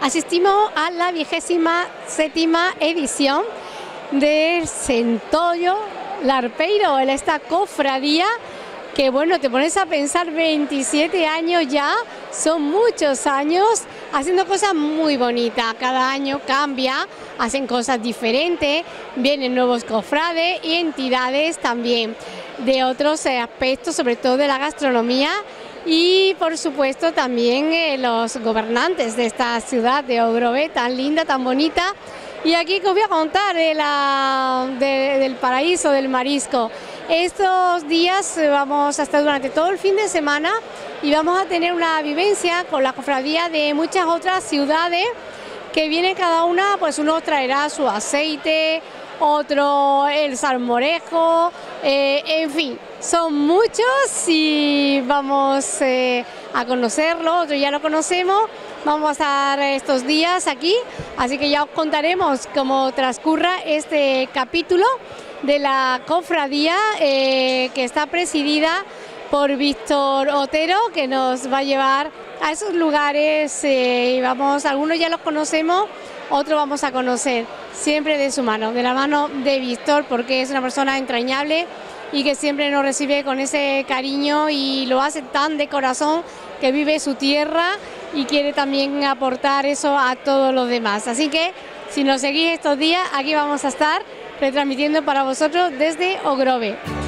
Asistimos a la vigésima séptima edición del Centollo Larpeiro, en esta cofradía que bueno, te pones a pensar 27 años ya, son muchos años haciendo cosas muy bonitas, cada año cambia, hacen cosas diferentes, vienen nuevos cofrades y entidades también de otros aspectos, sobre todo de la gastronomía y por supuesto también eh, los gobernantes de esta ciudad de Ogrove, tan linda, tan bonita. Y aquí os voy a contar de la, del paraíso del marisco. Estos días eh, vamos a estar durante todo el fin de semana y vamos a tener una vivencia con la cofradía de muchas otras ciudades que viene cada una, pues uno traerá su aceite, otro el salmorejo, eh, en fin, son muchos y vamos eh, a conocerlo, otro ya lo conocemos, vamos a estar estos días aquí, así que ya os contaremos cómo transcurra este capítulo de la cofradía eh, que está presidida por Víctor Otero, que nos va a llevar a esos lugares y vamos, algunos ya los conocemos, otros vamos a conocer siempre de su mano, de la mano de Víctor, porque es una persona entrañable y que siempre nos recibe con ese cariño y lo hace tan de corazón que vive su tierra y quiere también aportar eso a todos los demás. Así que si nos seguís estos días, aquí vamos a estar retransmitiendo para vosotros desde Ogrove.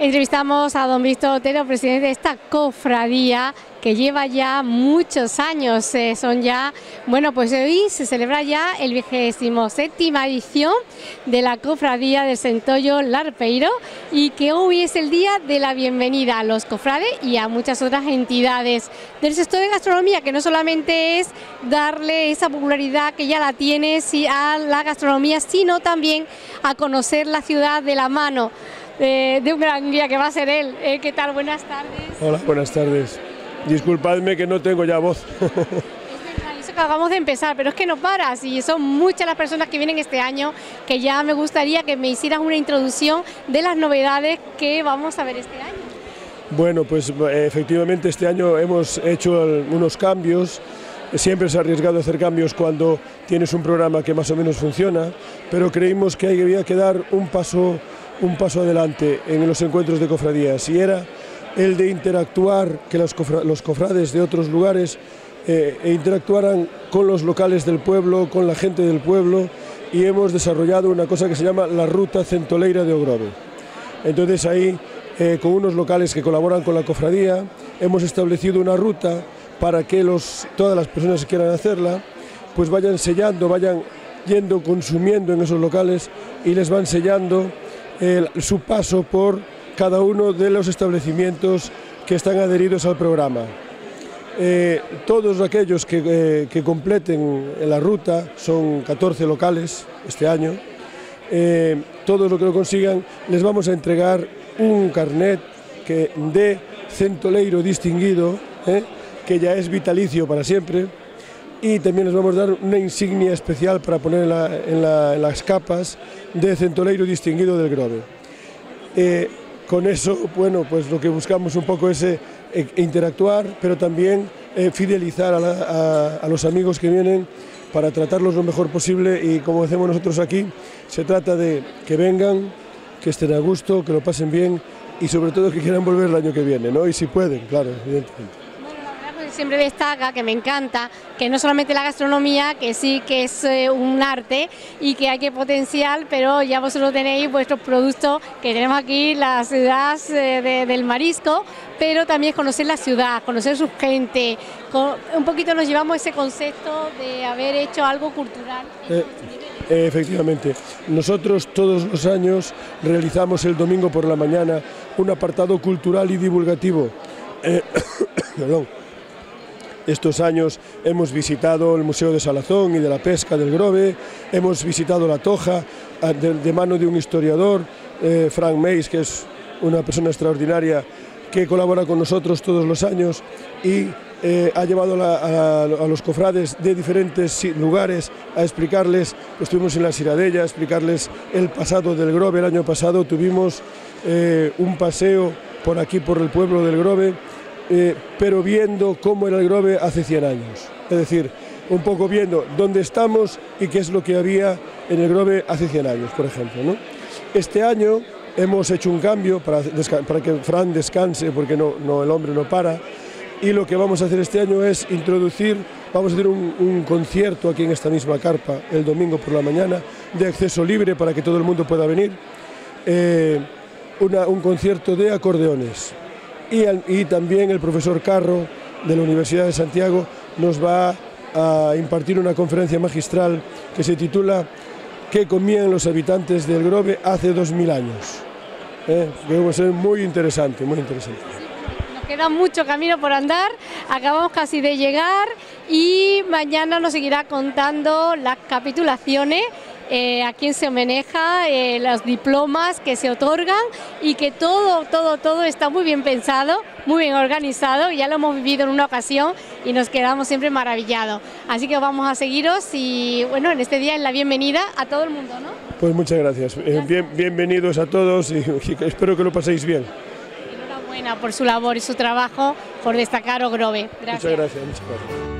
Entrevistamos a don Víctor Otero, presidente de esta cofradía que lleva ya muchos años. Eh, son ya, bueno, pues hoy se celebra ya el vigésimo séptima edición de la cofradía del Centollo Larpeiro y que hoy es el día de la bienvenida a los cofrades y a muchas otras entidades del sector de gastronomía, que no solamente es darle esa popularidad que ya la tiene a la gastronomía, sino también a conocer la ciudad de la mano de, un gran día que va a ser él. Eh, ¿Qué tal? Buenas tardes. Hola, buenas tardes. Disculpadme que no tengo ya voz. Eso que acabamos de empezar, pero es que no paras y son muchas las personas que vienen este año que ya me gustaría que me hicieras una introducción de las novedades que vamos a ver este año. Bueno, pues efectivamente este año hemos hecho unos cambios. Siempre se ha arriesgado a hacer cambios cuando tienes un programa que más o menos funciona, pero creímos que había que dar un paso un paso adelante en los encuentros de cofradías y era el de interactuar, que los, cofrades de otros lugares eh, e interactuaran con los locales del pueblo, con la gente del pueblo y hemos desarrollado una cosa que se llama la Ruta Centoleira de Ogrove. Entonces ahí, eh, con unos locales que colaboran con la cofradía, hemos establecido una ruta para que los, todas las personas que quieran hacerla, pues vayan sellando, vayan yendo, consumiendo en esos locales y les van sellando su paso por cada uno de los establecimientos que están adheridos al programa. Eh, todos aquellos que, eh, que, completen la ruta, son 14 locales este año, eh, todos los que lo consigan, les vamos a entregar un carnet que de centoleiro distinguido, que ya es vitalicio para siempre, y también les vamos a dar una insignia especial para poner en, las capas de centoleiro distinguido del Grove. Eh, con eso, bueno, pues lo que buscamos un poco es eh, e, interactuar, pero también eh, fidelizar a, los amigos que vienen para tratarlos lo mejor posible y como hacemos nosotros aquí, se trata de que vengan, que estén a gusto, que lo pasen bien y sobre todo que quieran volver el año que viene, ¿no? Y si pueden, claro, evidentemente siempre destaca, que me encanta, que no solamente la gastronomía, que sí que es eh, un arte y que hay que potenciar, pero ya vosotros tenéis vuestros productos que tenemos aquí, la ciudad eh, del marisco, pero también conocer la ciudad, conocer su gente. un poquito nos llevamos ese concepto de haber hecho algo cultural. Eh, efectivamente, nosotros todos los años realizamos el domingo por la mañana un apartado cultural y divulgativo. perdón estos años hemos visitado el Museo de Salazón y de la Pesca del Grove, hemos visitado La Toja de, mano de un historiador, eh, Frank Meis, que es una persona extraordinaria que colabora con nosotros todos los años y eh, ha llevado a, los cofrades de diferentes lugares a explicarles, estuvimos en la Siradella, a explicarles el pasado del Grove. El año pasado tuvimos eh, un paseo por aquí, por el pueblo del Grove, eh, pero viendo cómo era el Grove hace 100 años. Es decir, un poco viendo dónde estamos y qué es lo que había en el Grove hace 100 años, por ejemplo. Este año hemos hecho un cambio para, para que Fran descanse, porque no, no, el hombre no para y lo que vamos a hacer este año es introducir, vamos a hacer un, concierto aquí en esta misma carpa el domingo por la mañana de acceso libre para que todo el mundo pueda venir, eh, un concierto de acordeones y, también el profesor Carro de la Universidad de Santiago nos va a impartir una conferencia magistral que se titula ¿Qué comían los habitantes del Grove hace dos mil años? Eh, a ser muy interesante, muy interesante queda mucho camino por andar, acabamos casi de llegar y mañana nos seguirá contando las capitulaciones eh, a quién se homenaja, eh, los diplomas que se otorgan y que todo, todo, todo está muy bien pensado, muy bien organizado, ya lo hemos vivido en una ocasión y nos quedamos siempre maravillados. Así que vamos a seguiros y bueno, en este día es la bienvenida a todo el mundo, ¿no? Pues muchas gracias, eh, Bien, bienvenidos a todos y espero que lo paséis bien por su labor y su trabajo, por destacar Ogrove. Gracias. Muchas gracias. Muchas gracias.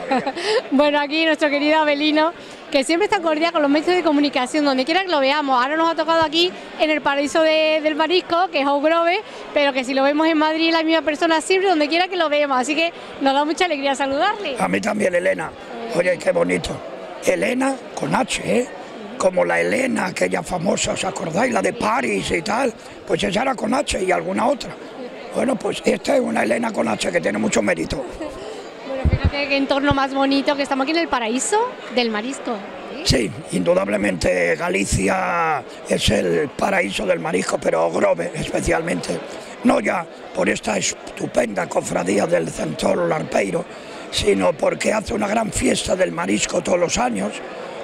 bueno, aquí nuestro querido Abelino, que siempre está cordial con los medios de comunicación, donde quiera que lo veamos. Ahora nos ha tocado aquí en el paraíso del marisco, que es Grove, pero que si lo vemos en Madrid, la misma persona siempre, donde quiera que lo veamos. Así que nos da mucha alegría saludarle. A mí también, Elena. Oye, qué bonito. Elena con H, ¿eh? Como la Elena, aquella famosa, ¿os acordáis? La de París y tal. Pues esa era con H y alguna otra. Bueno, pues esta es una Elena con H que tiene mucho mérito. Qué entorno más bonito, que estamos aquí en el paraíso del marisco. Sí, indudablemente Galicia es el paraíso del marisco, pero Grove especialmente, no ya por esta estupenda cofradía del Centro Larpeiro, sino porque hace una gran fiesta del marisco todos los años,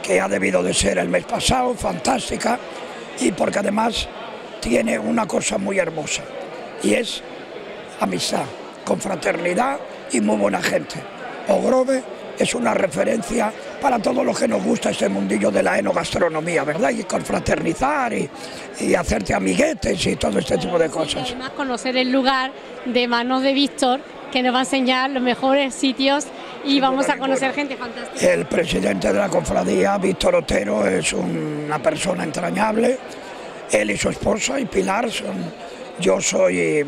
que ha debido de ser el mes pasado, fantástica, y porque además tiene una cosa muy hermosa, y es amistad, confraternidad y muy buena gente. Ogrove es una referencia para todos los que nos gusta este mundillo de la enogastronomía, ¿verdad? Y confraternizar y, y hacerte amiguetes y todo este tipo de cosas. además conocer el lugar de manos de Víctor, que nos va a enseñar los mejores sitios y vamos a conocer gente fantástica. El presidente de la cofradía, Víctor Otero, es una persona entrañable. Él y su esposa y Pilar son, yo soy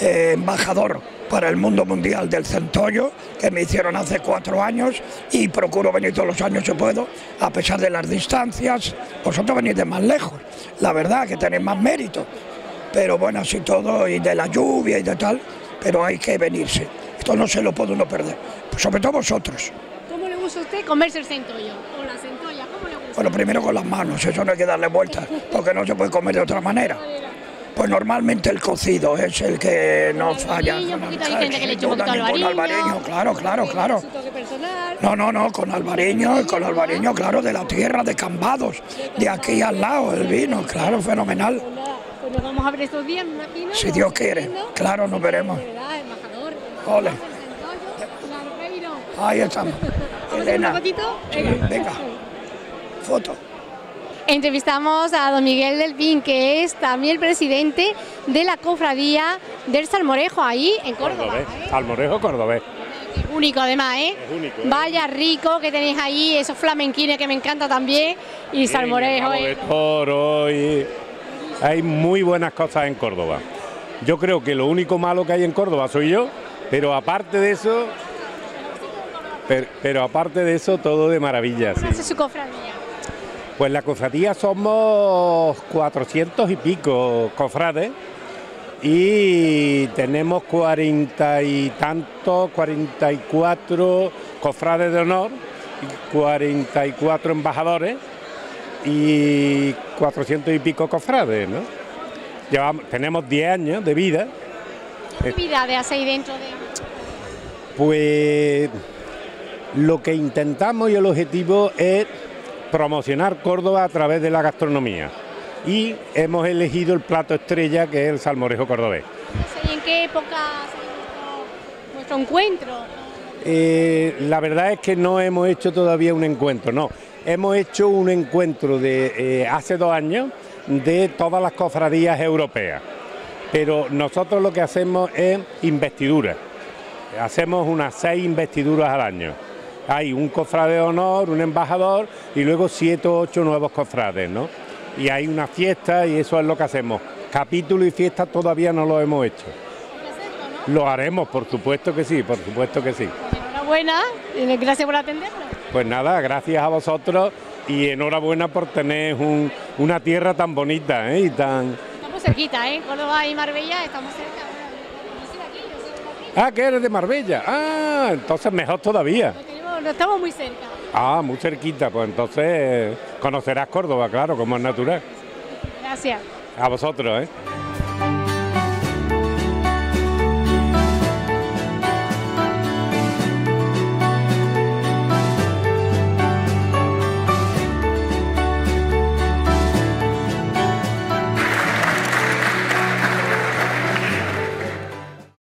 eh, embajador para el mundo mundial del centollo, que me hicieron hace cuatro años y procuro venir todos los años si puedo, a pesar de las distancias. Vosotros venís de más lejos, la verdad que tenéis más mérito, pero bueno, así todo, y de la lluvia y de tal, pero hay que venirse. Esto no se lo puede uno perder, pues sobre todo vosotros. ¿Cómo le gusta a usted comerse el centollo? ¿O la centolla? ¿Cómo le gusta? Bueno, primero con las manos, eso no hay que darle vueltas, porque no se puede comer de otra manera. Pues normalmente el cocido es el que no falla. Albariño, claro, claro, claro. No, no, no, con albariño, con albariño, claro, de la tierra, de Cambados, de aquí al lado, el vino, claro, fenomenal. Pues nos vamos a ver estos días, imagino. Si Dios quiere, claro, nos veremos. Ole. Ahí estamos. Elena. venga. Foto. Entrevistamos a don Miguel Delfín, que es también el presidente de la cofradía del Salmorejo, ahí en Córdoba. ¿eh? Salmorejo cordobés. Único además, ¿eh? único, ¿eh? Vaya rico que tenéis ahí, esos flamenquines que me encanta también, y Salmorejo. Y toro y... Hay muy buenas cosas en Córdoba. Yo creo que lo único malo que hay en Córdoba soy yo, pero aparte de eso, pero, aparte de eso, todo de maravilla. ¿Cómo su cofradía? Pues la cofradía somos 400 y pico cofrades y tenemos cuarenta y tantos, 44 cofrades de honor, 44 embajadores y 400 y pico cofrades, ¿no? Llevamos, tenemos 10 años de vida. ¿Qué actividades hacéis dentro de...? Pues lo que intentamos y el objetivo es promocionar Córdoba a través de la gastronomía y hemos elegido el plato estrella que es el salmorejo cordobés. ¿Y en qué época ha vuestro encuentro? Eh, la verdad es que no hemos hecho todavía un encuentro, no. Hemos hecho un encuentro de eh, hace dos años de todas las cofradías europeas, pero nosotros lo que hacemos es investiduras. Hacemos unas seis investiduras al año. Hay un cofrade de honor, un embajador y luego siete o ocho nuevos cofrades, ¿no? y hay una fiesta y eso es lo que hacemos. Capítulo y fiesta todavía no lo hemos hecho. Lo haremos, por supuesto que sí, por supuesto que sí. enhorabuena y gracias por atendernos. Pues nada, gracias a vosotros y enhorabuena por tener una tierra tan bonita ¿eh? y tan... Estamos cerquita, ¿eh? Córdoba y Marbella estamos cerca. Ah, que eres de Marbella. Ah, entonces mejor todavía. Estamos muy cerca. Ah, muy cerquita, pues entonces conocerás Córdoba, claro, como es natural. Gracias. A vosotros, ¿eh?